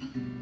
Mm-hmm.